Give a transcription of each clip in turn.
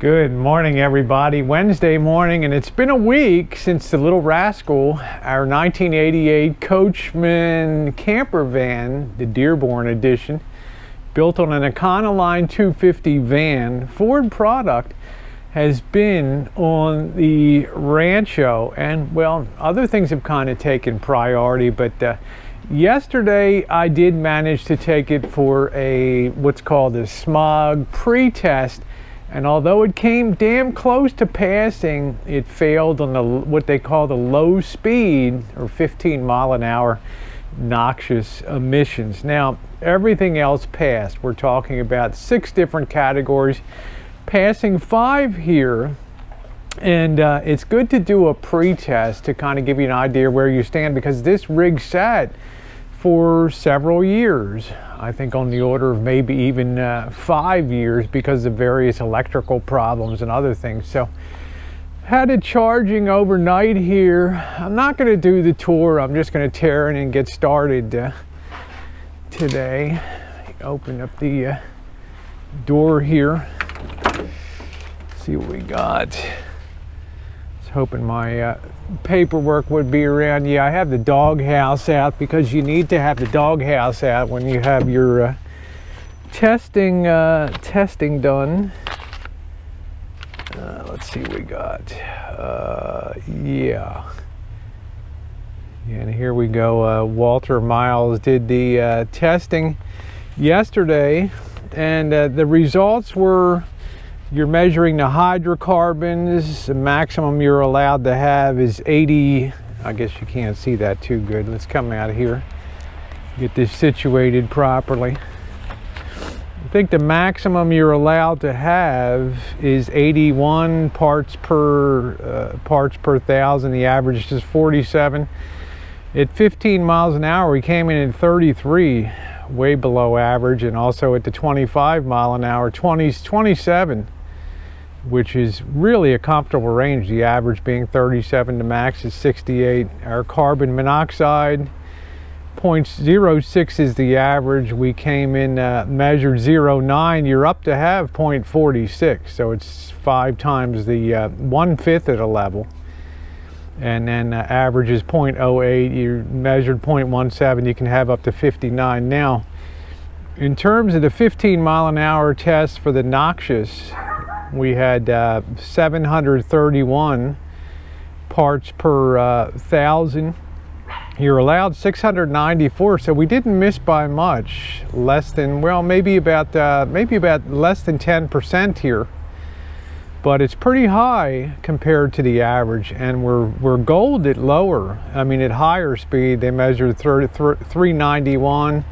Good morning, everybody. Wednesday morning, and it's been a week since the Little Rascal, our 1988 Coachman camper van, the Dearborn edition, built on an Econoline 250 van, Ford product, has been on the Rancho. And well, other things have kind of taken priority, but uh, yesterday I did manage to take it for a what's called a smog pre-test and although it came damn close to passing, it failed on the what they call the low speed or 15 mile an hour noxious emissions. Now, everything else passed. We're talking about six different categories, passing five here. And uh, it's good to do a pre-test to kind of give you an idea where you stand because this rig sat for several years. I think on the order of maybe even uh, five years because of various electrical problems and other things. So had it charging overnight here. I'm not going to do the tour. I'm just going to tear in and get started uh, today. Open up the uh, door here. See what we got It's hoping my uh, paperwork would be around. Yeah, I have the dog house out because you need to have the dog house out when you have your uh, testing uh, testing done. Uh, let's see we got. Uh, yeah. And here we go. Uh, Walter Miles did the testing yesterday, and the results were you're measuring the hydrocarbons. The maximum you're allowed to have is 80. I guess you can't see that too good. Let's come out of here. Get this situated properly. I think the maximum you're allowed to have is 81 parts per uh, parts per thousand. The average is 47. At 15 miles an hour, we came in at 33, way below average, and also at the 25 mile an hour, 20, 27 which is really a comfortable range. The average being 37, the max is 68. Our carbon monoxide 0.06 is the average. We came in uh, measured 0.9. You're up to have 0.46, so it's five times the uh, one fifth of the level. And then uh, average is 0.08. You measured 0.17. You can have up to 59. Now, in terms of the 15 mile an hour test for the noxious, we had uh, 731 parts per uh, thousand. You're allowed 694, so we didn't miss by much. Less than well, maybe about uh, maybe about less than 10% here, but it's pretty high compared to the average. And we're we're gold at lower. I mean, at higher speed, they measured 30, 391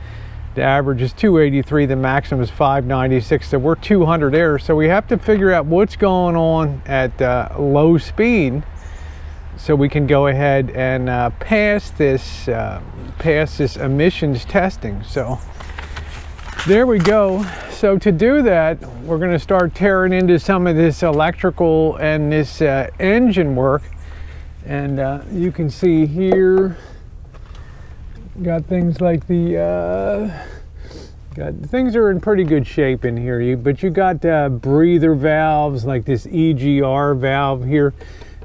the average is 283, the maximum is 596, so we're 200 there. So we have to figure out what's going on at uh, low speed so we can go ahead and uh, pass this uh, pass this emissions testing. So there we go. So to do that, we're going to start tearing into some of this electrical and this uh, engine work. And uh, you can see here got things like the uh, got things are in pretty good shape in here. You but you got uh, breather valves like this EGR valve here.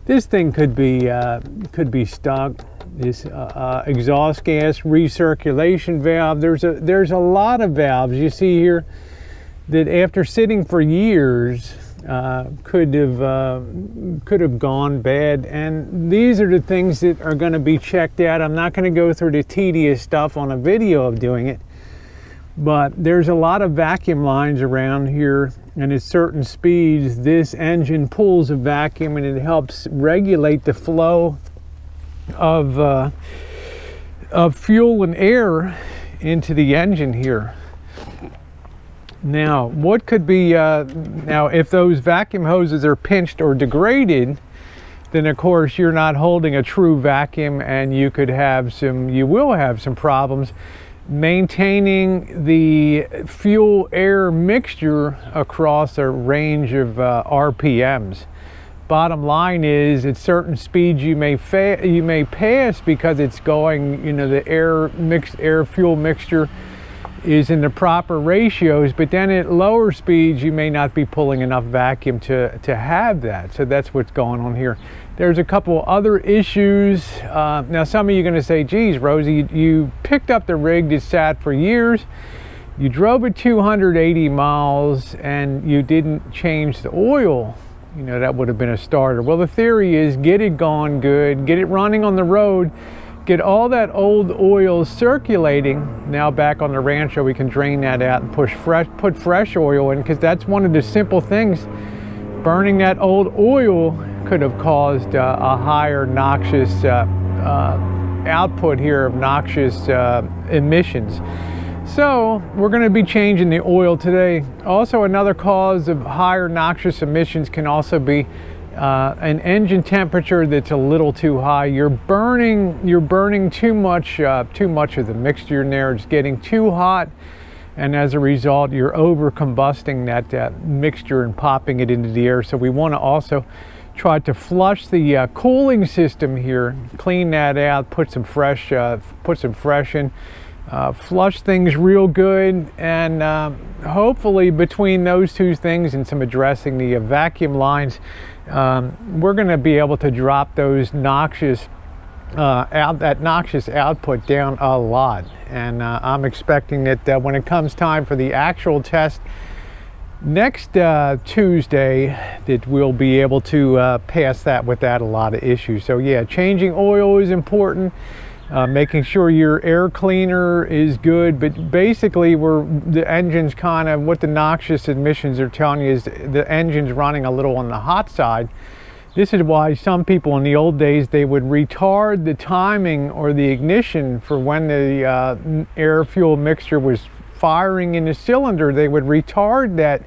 This thing could be uh, could be stuck. This uh, uh, exhaust gas recirculation valve. There's a there's a lot of valves. You see here that after sitting for years uh, could have uh, could have gone bad. And these are the things that are going to be checked out. I'm not going to go through the tedious stuff on a video of doing it but there's a lot of vacuum lines around here and at certain speeds this engine pulls a vacuum and it helps regulate the flow of uh, of fuel and air into the engine here now, what could be, uh, now if those vacuum hoses are pinched or degraded, then of course you're not holding a true vacuum and you could have some, you will have some problems maintaining the fuel air mixture across a range of uh, RPMs. Bottom line is at certain speeds you may you may pass because it's going, you know, the air mix air fuel mixture is in the proper ratios, but then at lower speeds, you may not be pulling enough vacuum to, to have that. So that's what's going on here. There's a couple other issues. Uh, now, some of you are going to say, geez, Rosie, you, you picked up the rig that sat for years. You drove it 280 miles and you didn't change the oil. You know, that would have been a starter. Well, the theory is get it gone good, get it running on the road, get all that old oil circulating. Now back on the ranch, so we can drain that out and push fresh, put fresh oil in because that's one of the simple things. Burning that old oil could have caused uh, a higher noxious uh, uh, output here of noxious uh, emissions. So we're going to be changing the oil today. Also another cause of higher noxious emissions can also be uh, an engine temperature that's a little too high. You're burning, you're burning too much, uh, too much of the mixture in there. It's getting too hot, and as a result, you're over combusting that uh, mixture and popping it into the air. So we want to also try to flush the uh, cooling system here, clean that out, put some fresh, uh, put some fresh in. Uh, flush things real good and uh, hopefully between those two things and some addressing the uh, vacuum lines um, we're going to be able to drop those noxious uh, out that noxious output down a lot. And uh, I'm expecting that uh, when it comes time for the actual test next uh, Tuesday that we'll be able to uh, pass that without a lot of issues. So yeah changing oil is important uh, making sure your air cleaner is good but basically we're the engine's kind of what the noxious emissions are telling you is the engine's running a little on the hot side. This is why some people in the old days they would retard the timing or the ignition for when the uh, air fuel mixture was firing in the cylinder. They would retard that.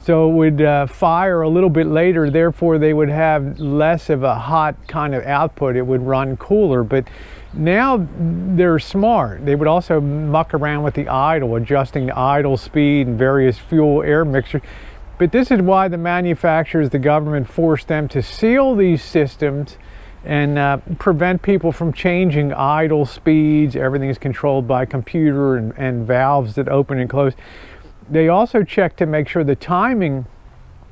So it would uh, fire a little bit later. Therefore they would have less of a hot kind of output. It would run cooler. But now they're smart. They would also muck around with the idle, adjusting the idle speed and various fuel air mixtures. But this is why the manufacturers, the government forced them to seal these systems and uh, prevent people from changing idle speeds. Everything is controlled by computer and, and valves that open and close. They also check to make sure the timing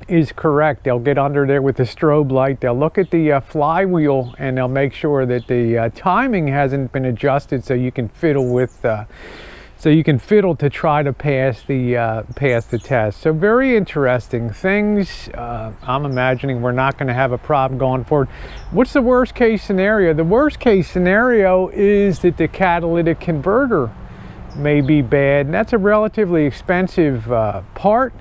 is correct. They'll get under there with the strobe light. They'll look at the uh, flywheel and they'll make sure that the uh, timing hasn't been adjusted so you can fiddle with uh, so you can fiddle to try to pass the uh, pass the test. So very interesting things. Uh, I'm imagining we're not going to have a problem going forward. What's the worst case scenario? The worst case scenario is that the catalytic converter may be bad, and that's a relatively expensive uh, part,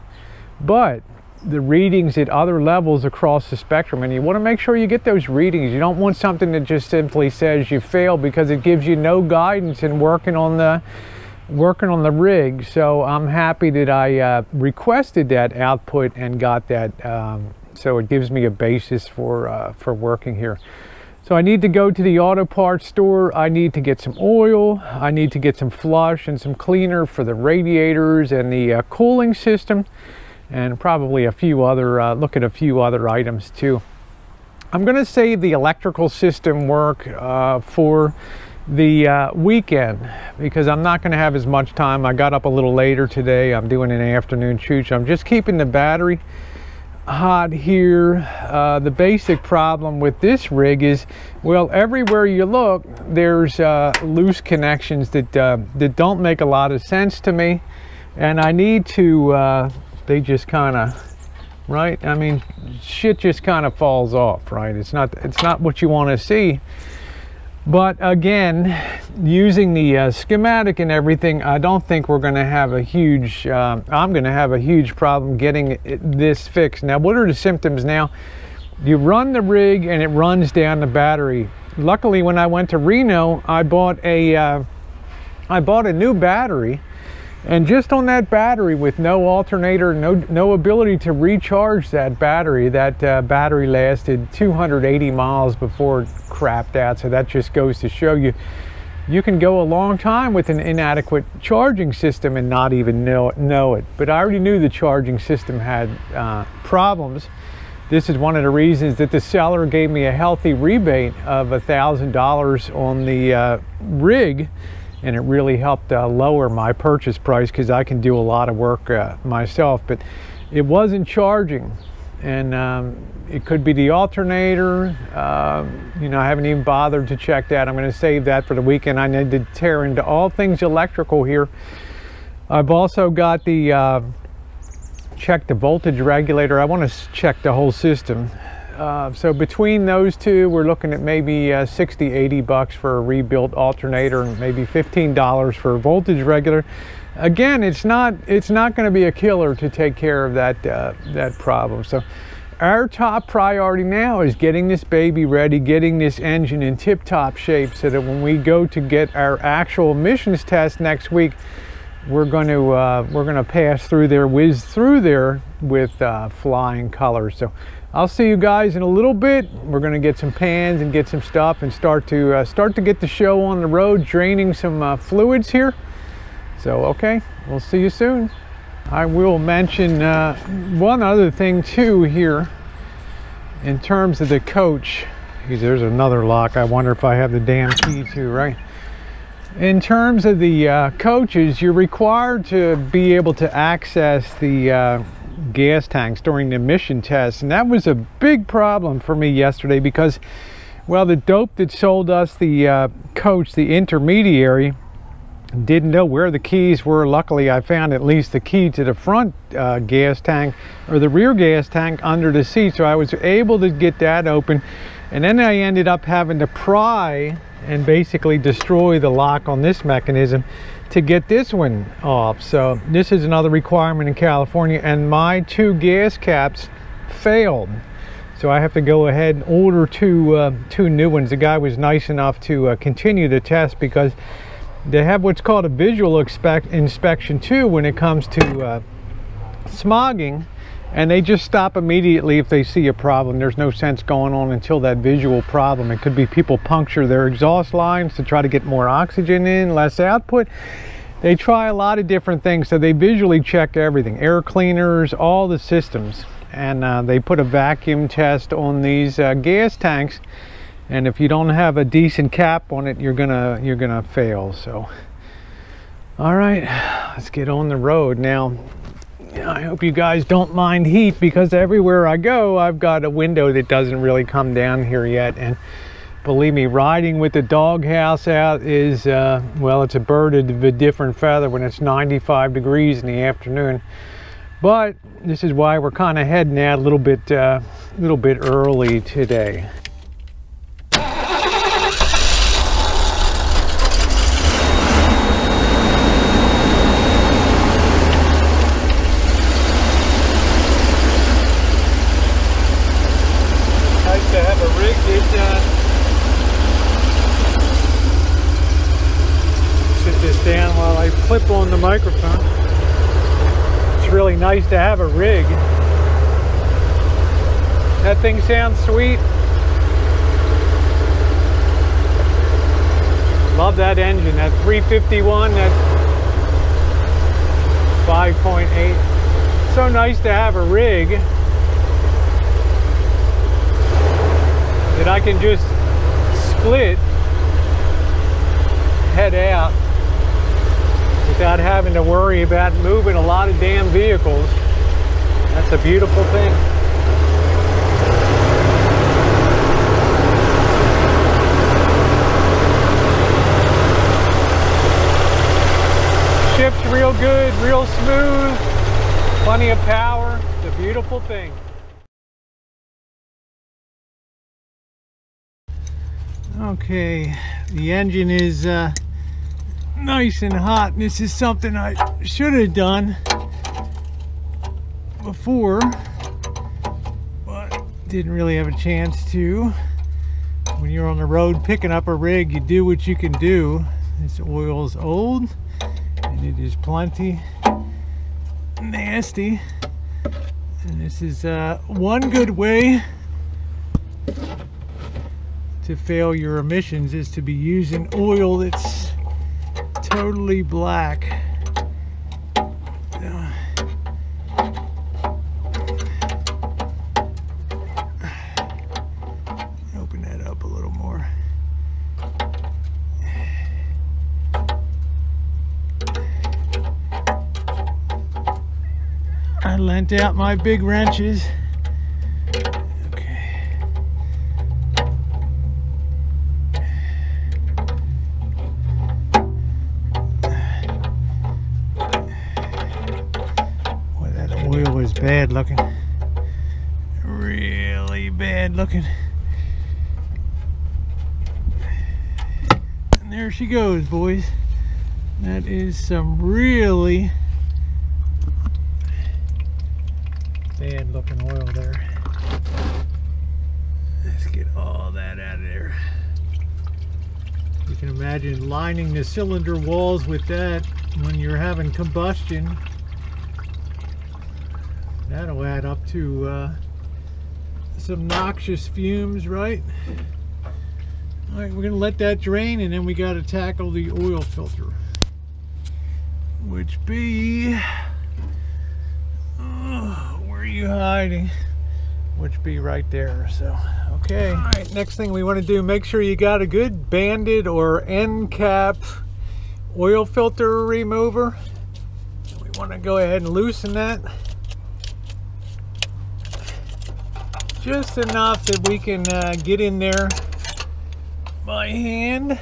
but the readings at other levels across the spectrum and you want to make sure you get those readings. You don't want something that just simply says you failed because it gives you no guidance in working on the working on the rig. So I'm happy that I uh, requested that output and got that um, so it gives me a basis for uh, for working here. So I need to go to the auto parts store. I need to get some oil. I need to get some flush and some cleaner for the radiators and the uh, cooling system and probably a few other, uh, look at a few other items too. I'm going to save the electrical system work uh, for the uh, weekend because I'm not going to have as much time. I got up a little later today. I'm doing an afternoon shoot. I'm just keeping the battery hot here. Uh, the basic problem with this rig is, well, everywhere you look, there's uh, loose connections that, uh, that don't make a lot of sense to me. And I need to uh, they just kind of right? I mean shit just kind of falls off right? It's not it's not what you want to see. But again using the uh, schematic and everything i don't think we're going to have a huge uh, i'm going to have a huge problem getting this fixed. Now what are the symptoms now? You run the rig and it runs down the battery. Luckily when i went to reno i bought a uh, I bought a new battery and just on that battery with no alternator, no, no ability to recharge that battery, that uh, battery lasted 280 miles before it crapped out. So that just goes to show you, you can go a long time with an inadequate charging system and not even know, know it. But I already knew the charging system had uh, problems. This is one of the reasons that the seller gave me a healthy rebate of $1,000 on the uh, rig and it really helped uh, lower my purchase price because I can do a lot of work uh, myself. But it wasn't charging, and um, it could be the alternator. Uh, you know, I haven't even bothered to check that. I'm going to save that for the weekend. I need to tear into all things electrical here. I've also got the uh, check the voltage regulator. I want to check the whole system. Uh, so between those two, we're looking at maybe uh, 60, 80 bucks for a rebuilt alternator and maybe $15 for a voltage regulator. Again, it's not it's not going to be a killer to take care of that uh, that problem. So our top priority now is getting this baby ready, getting this engine in tip-top shape so that when we go to get our actual emissions test next week, we're going to uh, we're going to pass through there, whiz through there with uh, flying colors. So I'll see you guys in a little bit. We're to get some pans and get some stuff and start to uh, start to get the show on the road, draining some uh, fluids here. So okay, we'll see you soon. I will mention uh, one other thing too here in terms of the coach. There's another lock. I wonder if I have the damn key too, right? In terms of the uh, coaches, you're required to be able to access the uh, gas tanks during the emission test. And that was a big problem for me yesterday because, well, the dope that sold us the uh, coach, the intermediary, didn't know where the keys were. Luckily, I found at least the key to the front uh, gas tank or the rear gas tank under the seat. So I was able to get that open. And then I ended up having to pry and basically destroy the lock on this mechanism to get this one off. So this is another requirement in California and my two gas caps failed. So I have to go ahead and order two, uh, two new ones. The guy was nice enough to uh, continue the test because they have what's called a visual inspect inspection too when it comes to uh, smogging and they just stop immediately if they see a problem. There's no sense going on until that visual problem. It could be people puncture their exhaust lines to try to get more oxygen in, less output. They try a lot of different things, so they visually check everything, air cleaners, all the systems. And uh, they put a vacuum test on these uh, gas tanks. And if you don't have a decent cap on it, you're gonna you're gonna fail. So, all right, let's get on the road now. I hope you guys don't mind heat because everywhere I go, I've got a window that doesn't really come down here yet. And believe me, riding with the doghouse out is, uh, well, it's a bird of a different feather when it's 95 degrees in the afternoon. But this is why we're kind of heading out a little bit, a uh, little bit early today. Clip on the microphone. It's really nice to have a rig. That thing sounds sweet. Love that engine, that 351, that 5.8. So nice to have a rig that I can just split, head out, without having to worry about moving a lot of damn vehicles. That's a beautiful thing. Shifts real good, real smooth, plenty of power. It's a beautiful thing. Okay, the engine is uh, nice and hot. And This is something I should have done before, but didn't really have a chance to. When you're on the road picking up a rig, you do what you can do. This oil is old and it is plenty nasty. And this is uh, one good way to fail your emissions is to be using oil that's totally black. Open that up a little more. I lent out my big wrenches. Bad looking. Really bad looking. And there she goes, boys. That is some really bad looking oil there. Let's get all that out of there. You can imagine lining the cylinder walls with that when you're having combustion. That'll add up to uh, some noxious fumes, right? All right, we're gonna let that drain and then we gotta tackle the oil filter. Which be, oh, where are you hiding? Which be right there, so, okay. All right, next thing we wanna do, make sure you got a good banded or end cap oil filter remover. We wanna go ahead and loosen that. Just enough that we can uh, get in there by hand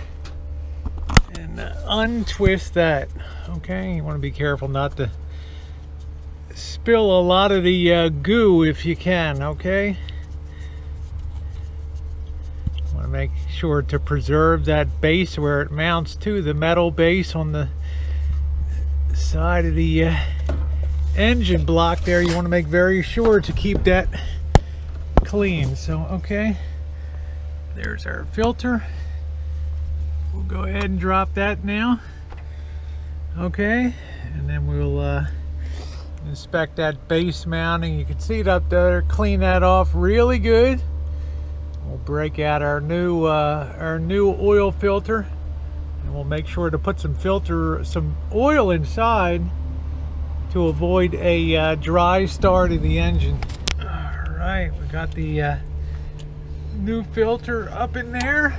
and uh, untwist that okay? You want to be careful not to spill a lot of the uh, goo if you can okay? Want to make sure to preserve that base where it mounts to the metal base on the side of the uh, engine block there. You want to make very sure to keep that clean so okay there's our filter. We'll go ahead and drop that now. Okay, and then we'll uh, inspect that base mounting. You can see it up there. Clean that off really good. We'll break out our new uh, our new oil filter, and we'll make sure to put some filter some oil inside to avoid a uh, dry start of the engine. Right, we got the uh, new filter up in there.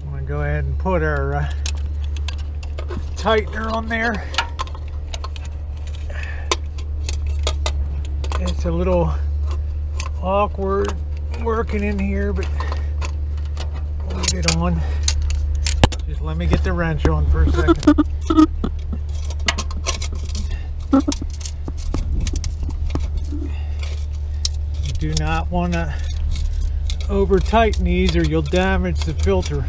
I'm gonna go ahead and put our uh, tightener on there. It's a little awkward working in here, but get it on. Just let me get the wrench on for a second. do not want to over tighten these or you'll damage the filter.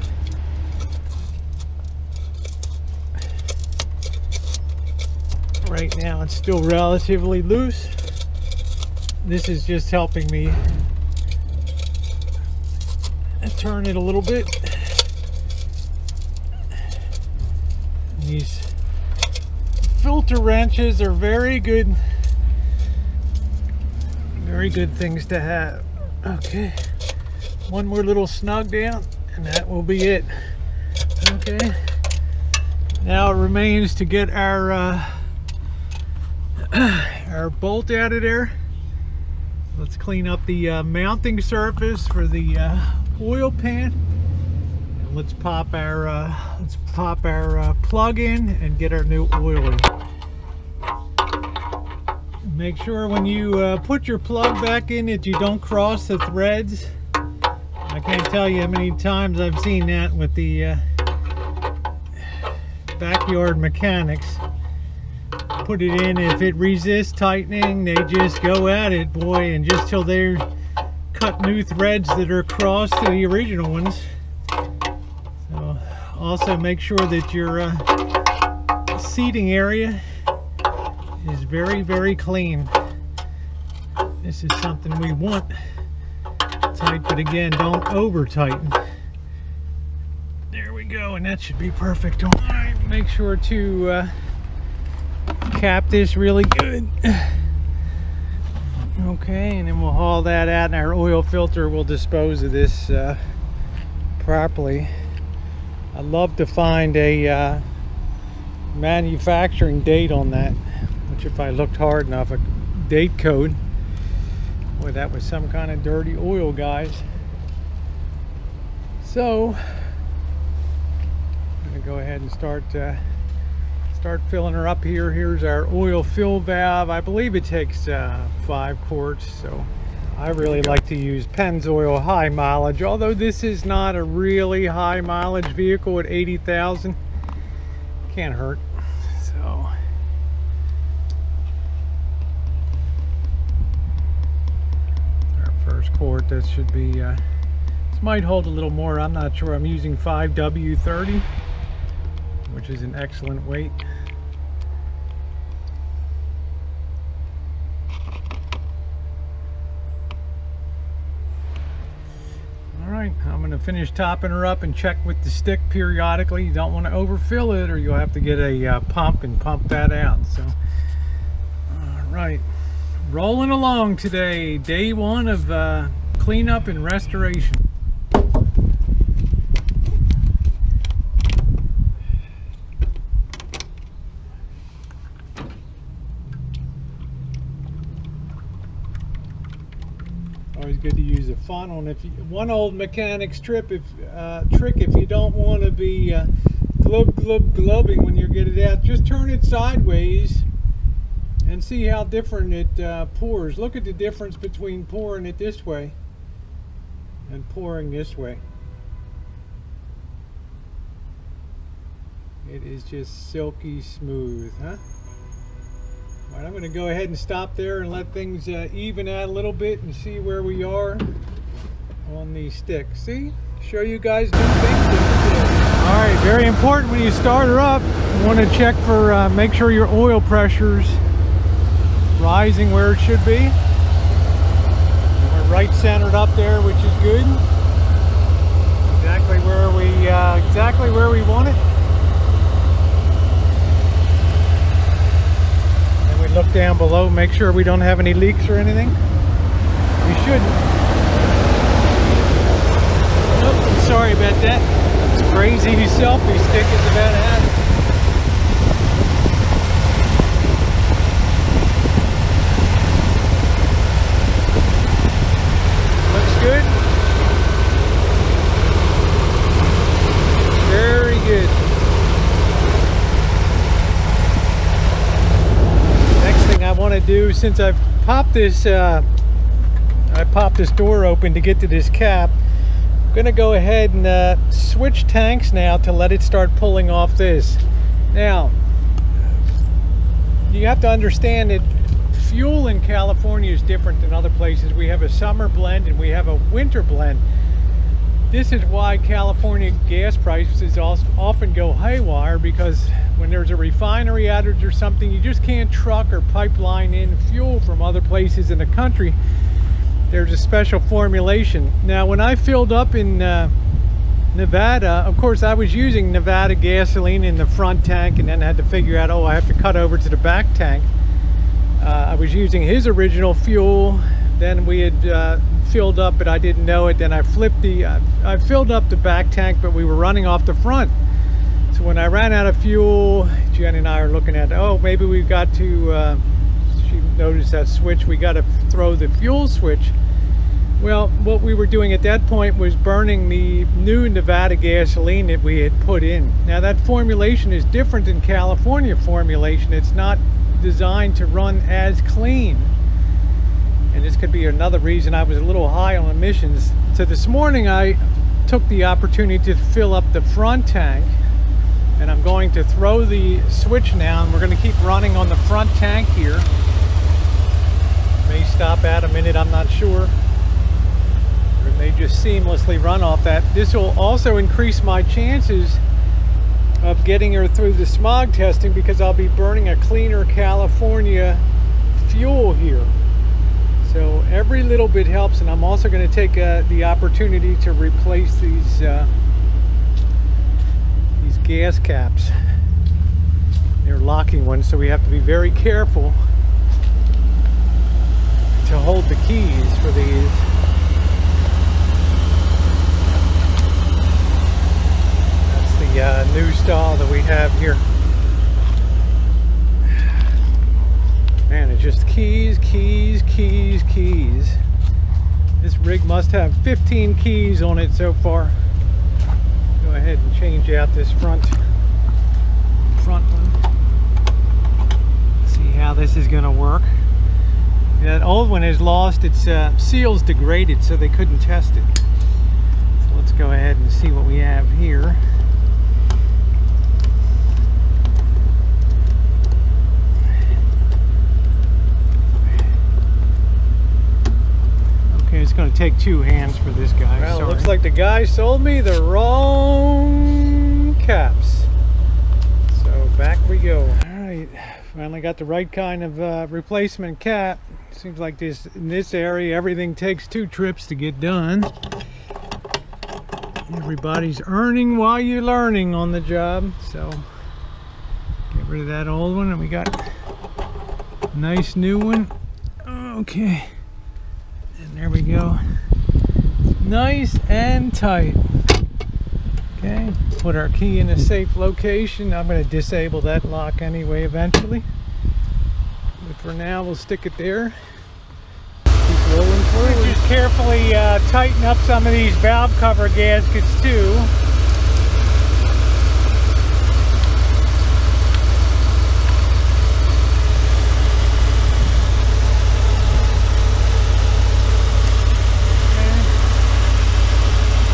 Right now it's still relatively loose. This is just helping me turn it a little bit. These filter wrenches are very good, very good things to have. Okay. One more little snug down and that will be it. Okay. Now it remains to get our uh, our bolt out of there. Let's clean up the uh, mounting surface for the uh, oil pan. And let's pop our uh, let's pop our uh, plug in and get our new oil make sure when you uh, put your plug back in that you don't cross the threads I can't tell you how many times I've seen that with the uh, backyard mechanics. Put it in, if it resists tightening, they just go at it, boy, and just till they cut new threads that are crossed to the original ones. So also make sure that your uh, seating area very, very clean. This is something we want tight, but again, don't over tighten. There we go, and that should be perfect. All right, make sure to uh, cap this really good. Okay, and then we'll haul that out, and our oil filter will dispose of this uh, properly. I'd love to find a uh, manufacturing date on that, which if I looked hard enough, a date code. Boy, that was some kind of dirty oil, guys. So, I'm gonna go ahead and start uh, Start filling her up here. Here's our oil fill valve. I believe it takes uh, five quarts, so I really like to use Pennzoil high mileage, although this is not a really high mileage vehicle at 80,000. Can't hurt. So first quart, that should be, uh, this might hold a little more, I'm not sure. I'm using 5W30, which is an excellent weight. Alright, I'm going to finish topping her up and check with the stick periodically. You don't want to overfill it or you'll have to get a uh, pump and pump that out. So, Alright, rolling along today. Day one of uh, cleanup and restoration. always good to use a funnel and if you, one old mechanic's trip if uh, trick if you don't want to be uh, glub glub glubbing when you get it out just turn it sideways and see how different it uh, pours look at the difference between pouring it this way and pouring this way it is just silky smooth huh Right, I'm going to go ahead and stop there and let things uh, even out a little bit and see where we are on the stick. See? Show you guys new things. All right, very important when you start her up, you want to check for, uh, make sure your oil pressure's rising where it should be. We're right centered up there, which is good. Exactly where we, uh, exactly where we want it. And we look down below, make sure we don't have any leaks or anything. We shouldn't. Sorry about that. It's crazy selfie stick is about to happen. Looks good. Very good. want to do since I've popped this uh, I popped this door open to get to this cap I'm gonna go ahead and uh, switch tanks now to let it start pulling off this. Now you have to understand that fuel in California is different than other places. We have a summer blend and we have a winter blend. This is why California gas prices also often go haywire because when there's a refinery outage or something, you just can't truck or pipeline in fuel from other places in the country. There's a special formulation. Now, when I filled up in uh, Nevada, of course, I was using Nevada gasoline in the front tank and then had to figure out, oh, I have to cut over to the back tank. Uh, I was using his original fuel. Then we had uh, filled up, but I didn't know it. Then I flipped the, uh, I filled up the back tank, but we were running off the front. So when I ran out of fuel, Jen and I are looking at, oh, maybe we've got to, uh, she noticed that switch, we got to throw the fuel switch. Well, what we were doing at that point was burning the new Nevada gasoline that we had put in. Now that formulation is different than California formulation. It's not designed to run as clean and this could be another reason I was a little high on emissions. So this morning I took the opportunity to fill up the front tank and I'm going to throw the switch now and we're going to keep running on the front tank here. May stop at a minute, I'm not sure. Or it may just seamlessly run off that. This will also increase my chances of getting her through the smog testing because I'll be burning a cleaner California fuel here. So every little bit helps and I'm also going to take uh, the opportunity to replace these uh, these gas caps. They're locking ones so we have to be very careful to hold the keys for these. That's the uh, new stall that we have here. Man, it's just keys, keys, keys, keys. This rig must have 15 keys on it so far go ahead and change out this front front one. See how this is going to work. That old one has lost. Its uh, seals degraded, so they couldn't test it. So let's go ahead and see what we have here. Okay, it's going to take two hands for this guy. Well, Sorry. looks like the guy sold me the wrong caps. So back we go. All right, finally got the right kind of uh, replacement cap. Seems like this in this area everything takes two trips to get done. Everybody's earning while you're learning on the job, so get rid of that old one, and we got a nice new one. Okay, there we go. Nice and tight. Okay, put our key in a safe location. I'm going to disable that lock anyway eventually. But for now, we'll stick it there. Keep rolling forward. Just carefully uh, tighten up some of these valve cover gaskets too.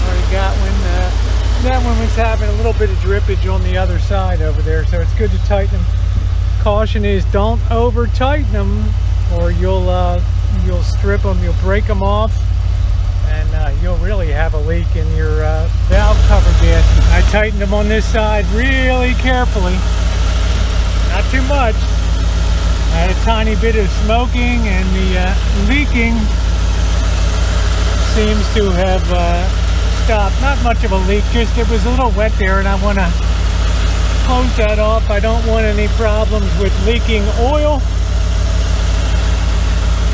Already got one. Uh, that one was having a little bit of drippage on the other side over there, so it's good to tighten them. Caution is don't over tighten them, or you'll uh, you'll strip them, you'll break them off, and uh, you'll really have a leak in your uh, valve cover gasket. I tightened them on this side really carefully, not too much. I had a tiny bit of smoking, and the uh, leaking seems to have uh, stopped. Not much of a leak, just it was a little wet there and I want to close that off. I don't want any problems with leaking oil.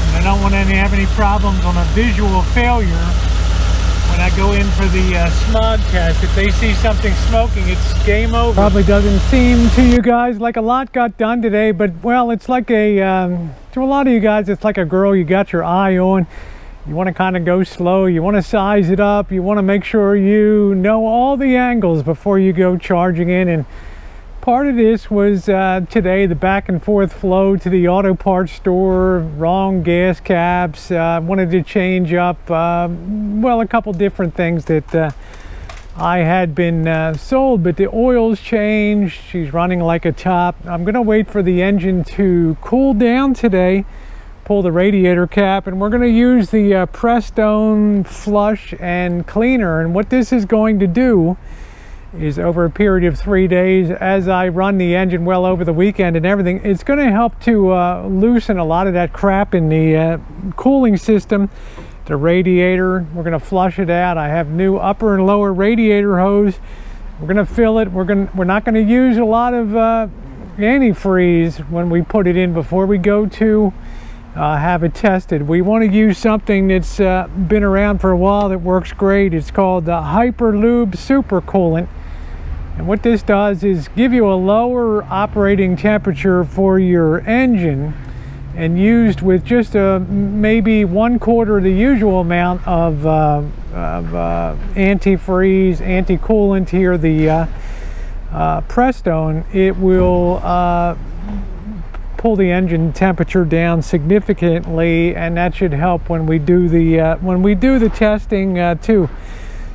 And I don't want any have any problems on a visual failure when I go in for the uh, smog test. If they see something smoking, it's game over. Probably doesn't seem to you guys like a lot got done today, but well, it's like a, um, to a lot of you guys, it's like a girl you got your eye on. You want to kind of go slow, you want to size it up, you want to make sure you know all the angles before you go charging in. And part of this was uh, today the back and forth flow to the auto parts store, wrong gas caps, uh, wanted to change up, uh, well, a couple different things that uh, I had been uh, sold, but the oil's changed. She's running like a top. I'm going to wait for the engine to cool down today pull the radiator cap and we're going to use the uh, Prestone flush and cleaner. And what this is going to do is over a period of three days as I run the engine well over the weekend and everything it's going to help to uh, loosen a lot of that crap in the uh, cooling system. The radiator we're going to flush it out. I have new upper and lower radiator hose. We're going to fill it. We're going we're not going to use a lot of uh, antifreeze when we put it in before we go to uh, have it tested. We want to use something that's uh, been around for a while that works great. It's called the Hyperlube Super Coolant. And what this does is give you a lower operating temperature for your engine and used with just a maybe one quarter of the usual amount of, uh, of uh, antifreeze, anti-coolant here, the uh, uh, Prestone, it will uh, pull the engine temperature down significantly and that should help when we do the uh, when we do the testing uh, too.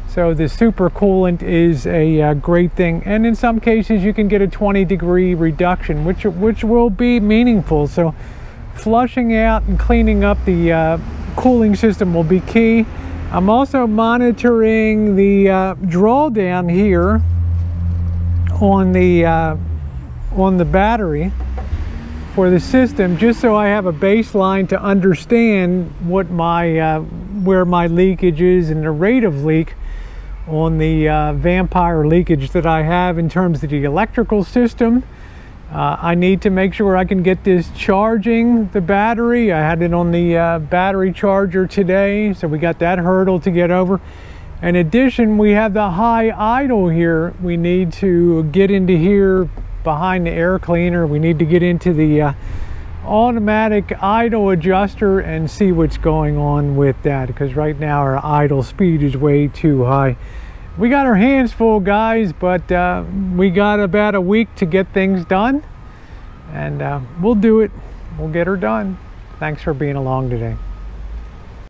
So the super coolant is a uh, great thing and in some cases you can get a 20 degree reduction which which will be meaningful. So flushing out and cleaning up the uh, cooling system will be key. I'm also monitoring the uh, drawdown here on the uh, on the battery for the system just so I have a baseline to understand what my uh, where my leakage is and the rate of leak on the uh, vampire leakage that I have in terms of the electrical system. Uh, I need to make sure I can get this charging the battery. I had it on the uh, battery charger today, so we got that hurdle to get over. In addition, we have the high idle here. We need to get into here behind the air cleaner. We need to get into the uh, automatic idle adjuster and see what's going on with that because right now our idle speed is way too high. We got our hands full guys, but uh, we got about a week to get things done and uh, we'll do it. we'll get her done. Thanks for being along today.